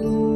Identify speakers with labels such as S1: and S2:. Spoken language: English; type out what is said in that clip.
S1: Ooh.